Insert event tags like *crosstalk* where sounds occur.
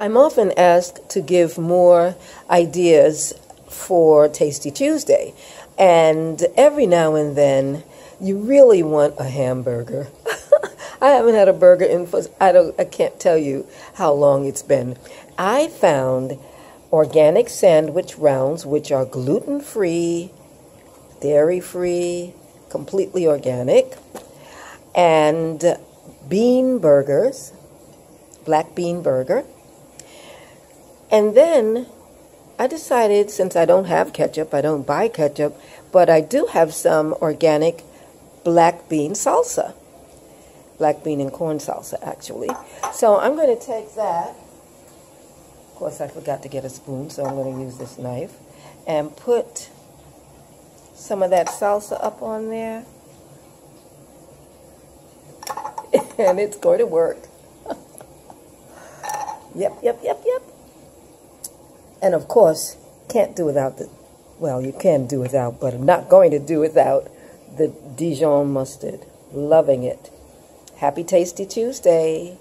I'm often asked to give more ideas for Tasty Tuesday, and every now and then you really want a hamburger. *laughs* I haven't had a burger in I don't I can't tell you how long it's been. I found organic sandwich rounds which are gluten-free, dairy-free, completely organic, and bean burgers, black bean burger and then I decided, since I don't have ketchup, I don't buy ketchup, but I do have some organic black bean salsa. Black bean and corn salsa, actually. So I'm going to take that. Of course, I forgot to get a spoon, so I'm going to use this knife. And put some of that salsa up on there. *laughs* and it's going to work. *laughs* yep, yep, yep, yep. And of course, can't do without the, well, you can do without, but I'm not going to do without the Dijon mustard. Loving it. Happy Tasty Tuesday.